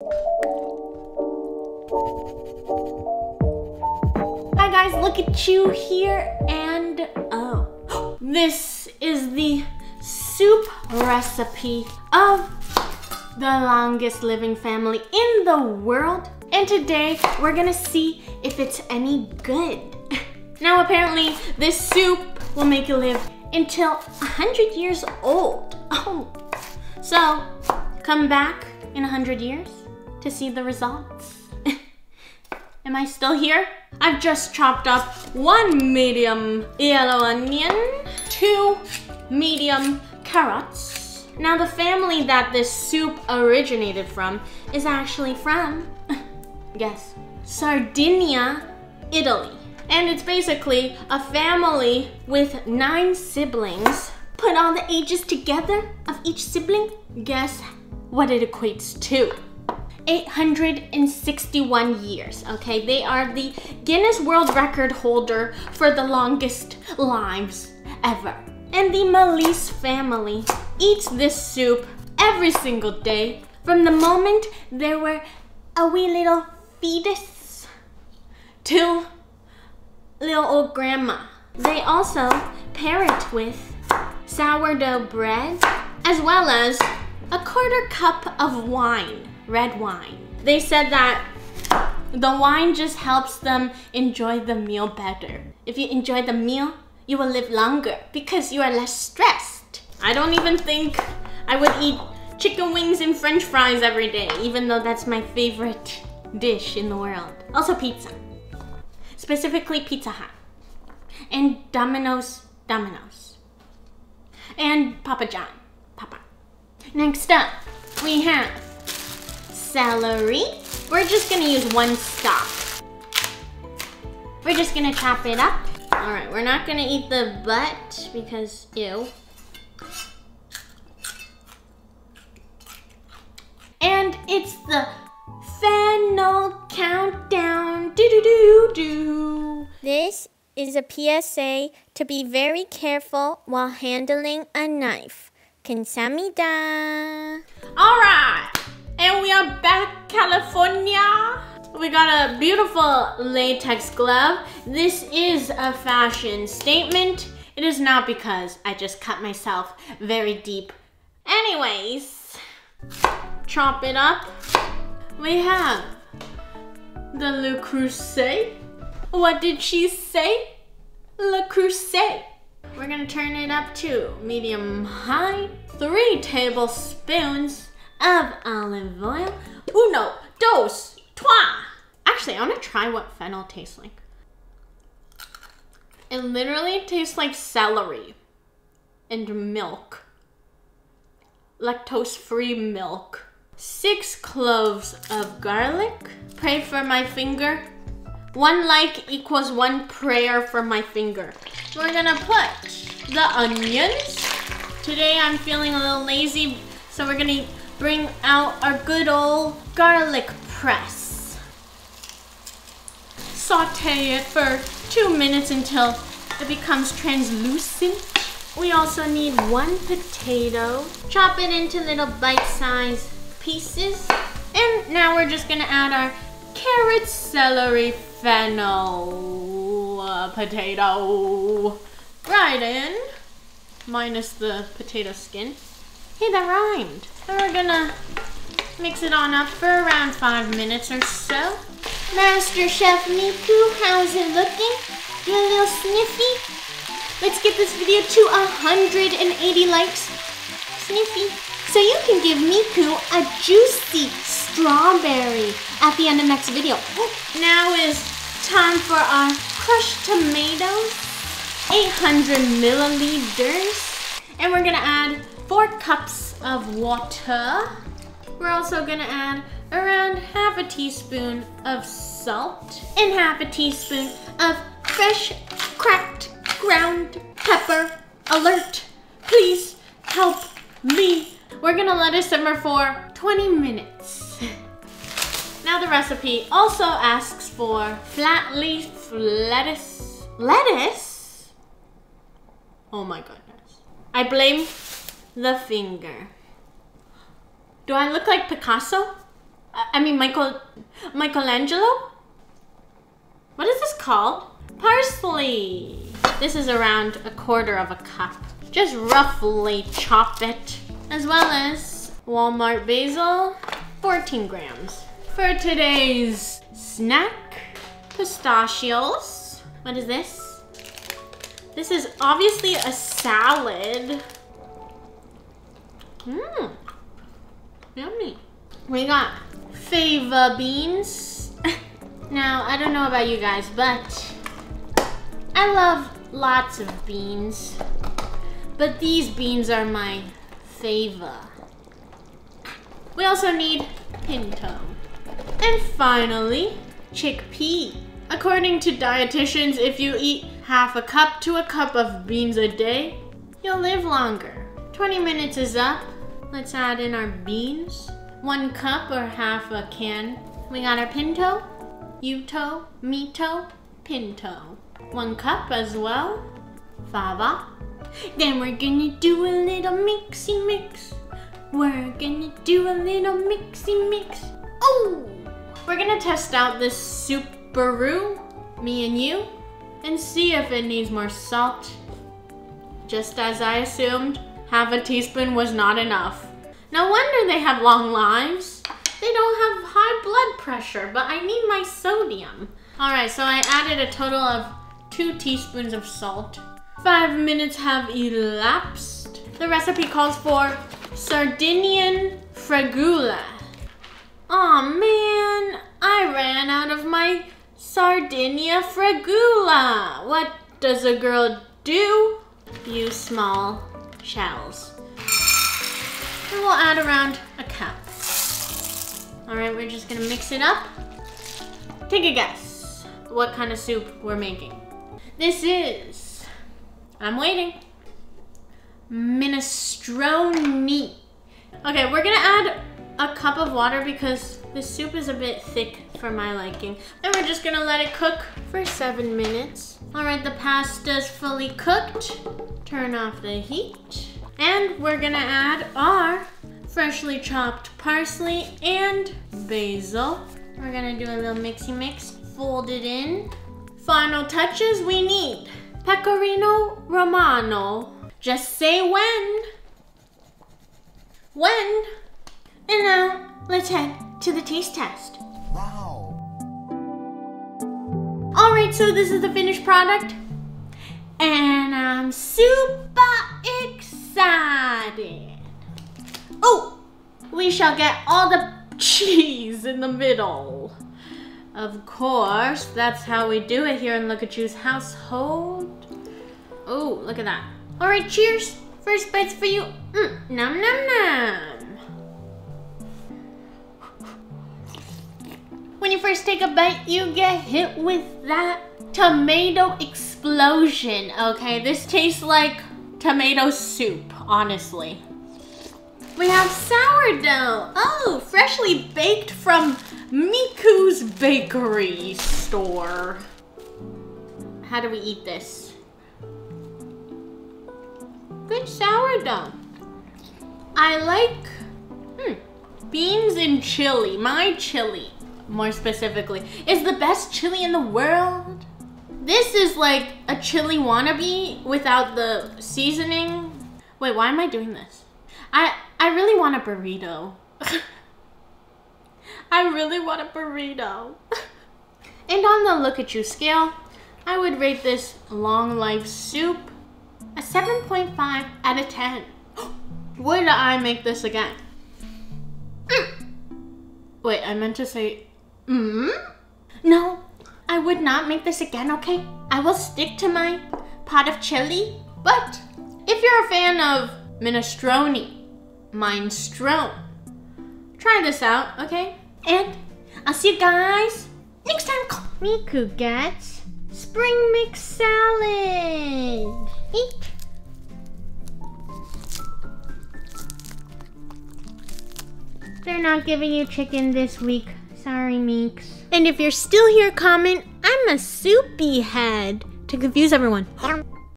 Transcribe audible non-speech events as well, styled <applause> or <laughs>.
Hi guys, LookCatchu here and oh, this is the soup recipe of the longest living family in the world. And today we're gonna see if it's any good. <laughs> Now apparently this soup will make you live until 100 years old. <laughs> Oh, so come back in 100 years to see the results. <laughs> Am I still here? I've just chopped up one medium yellow onion, two medium carrots. Now the family that this soup originated from is actually from, <laughs> guess, Sardinia, Italy. And it's basically a family with nine siblings. Put all the ages together of each sibling, guess what it equates to. 861 years, okay? They are the Guinness World Record holder for the longest lives ever. And the Melis family eats this soup every single day from the moment they were a wee little fetus till little old grandma. They also pair it with sourdough bread as well as a quarter cup of wine red wine. They said that the wine just helps them enjoy the meal better. If you enjoy the meal, you will live longer because you are less stressed. I don't even think I would eat chicken wings and french fries every day, even though that's my favorite dish in the world. Also pizza. Specifically Pizza Hut. And Domino's Domino's. And Papa John. Papa. Next up, we have celery. We're just gonna use one stalk. We're just gonna chop it up. All right, we're not gonna eat the butt because ew. And it's the fennel countdown. Do do do do. This is a PSA to be very careful while handling a knife. Kamsahamnida. All got a beautiful latex glove. This is a fashion statement. It is not because I just cut myself very deep. Anyways, chop it up. We have the Le Creuset. What did she say? Le Creuset. We're gonna turn it up to medium high. Three tablespoons of olive oil. Uno, dos, trois. Actually, I want to try what fennel tastes like. It literally tastes like celery and milk. Lactose-free milk. Six cloves of garlic. Pray for my finger. One like equals one prayer for my finger. We're gonna put the onions. Today I'm feeling a little lazy, so we're gonna bring out our good old garlic press. Saute it for two minutes until it becomes translucent. We also need one potato. Chop it into little bite-sized pieces. And now we're just gonna add our carrot, celery, fennel, uh, potato right in, minus the potato skin. Hey, that rhymed. And we're gonna mix it on up for around five minutes or so. Master Chef Miku, how's it looking? You a little sniffy? Let's get this video to 180 likes. Sniffy. So you can give Miku a juicy strawberry at the end of next video. Now is time for our crushed tomatoes. 800 milliliters. And we're gonna add four cups of water. We're also gonna add around half a teaspoon of salt and half a teaspoon of fresh cracked ground pepper. Alert, please help me. We're gonna let it simmer for 20 minutes. <laughs> now the recipe also asks for flat leaf lettuce. Lettuce? Oh my goodness. I blame the finger. Do I look like Picasso? I mean, Michael, Michelangelo? What is this called? Parsley. This is around a quarter of a cup. Just roughly chop it. As well as Walmart basil, 14 grams. For today's snack, pistachios. What is this? This is obviously a salad. Mmm. Yummy. We got fava beans. <laughs> now, I don't know about you guys, but I love lots of beans. But these beans are my fava. We also need pinto. And finally, chickpea. According to dietitians, if you eat half a cup to a cup of beans a day, you'll live longer. 20 minutes is up. Let's add in our beans. One cup or half a can. We got our pinto, yuto, mito, pinto. One cup as well. Fava. Then we're gonna do a little mixy mix. We're gonna do a little mixy mix. Oh! We're gonna test out this soup baroo, me and you, and see if it needs more salt. Just as I assumed, half a teaspoon was not enough. No wonder they have long lives. They don't have high blood pressure, but I need my sodium. All right, so I added a total of two teaspoons of salt. Five minutes have elapsed. The recipe calls for Sardinian fregula. Aw oh, man, I ran out of my Sardinia fregula. What does a girl do? Use small shells. And we'll add around a cup. All right, we're just gonna mix it up. Take a guess what kind of soup we're making. This is, I'm waiting, minestrone. Okay, we're gonna add a cup of water because the soup is a bit thick for my liking. And we're just gonna let it cook for seven minutes. All right, the pasta's fully cooked. Turn off the heat. And we're gonna add our freshly chopped parsley and basil. We're gonna do a little mixy mix, fold it in. Final touches we need pecorino romano. Just say when. When. And now, let's head to the taste test. Wow. All right, so this is the finished product. And I'm super Oh, we shall get all the cheese in the middle. Of course, that's how we do it here in LookCatchu's household. Oh, look at that. All right, cheers. First bite's for you. Mm, nom nom nom. When you first take a bite, you get hit with that tomato explosion, okay? This tastes like tomato soup, honestly. We have sourdough. Oh, freshly baked from Miku's bakery store. How do we eat this? Good sourdough. I like hmm, beans and chili. My chili, more specifically, is the best chili in the world. This is like a chili wannabe without the seasoning. Wait, why am I doing this? I I really want a burrito. <laughs> I really want a burrito. <laughs> and on the LookCatchu scale, I would rate this long life soup a 7.5 out of 10. <gasps> would I make this again? Wait, I meant to say, mm? No, I would not make this again, okay? I will stick to my pot of chili. But if you're a fan of minestrone, minestrone. Try this out, okay? And I'll see you guys next time. Miku gets spring mix salad. Eat. They're not giving you chicken this week. Sorry, Meeks. And if you're still here, comment, I'm a soupy head to confuse everyone.